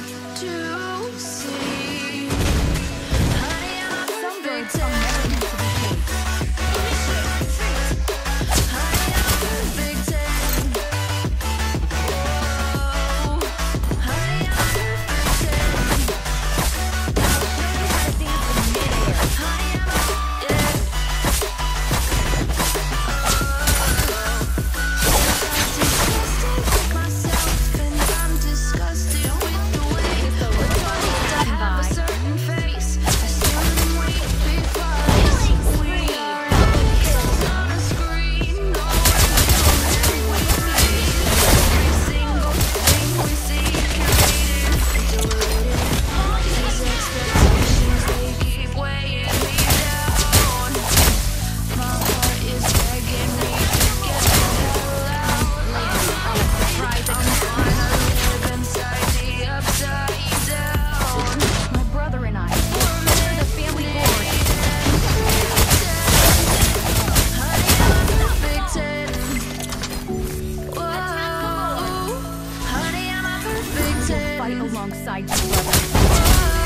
to fight mm. alongside your brother.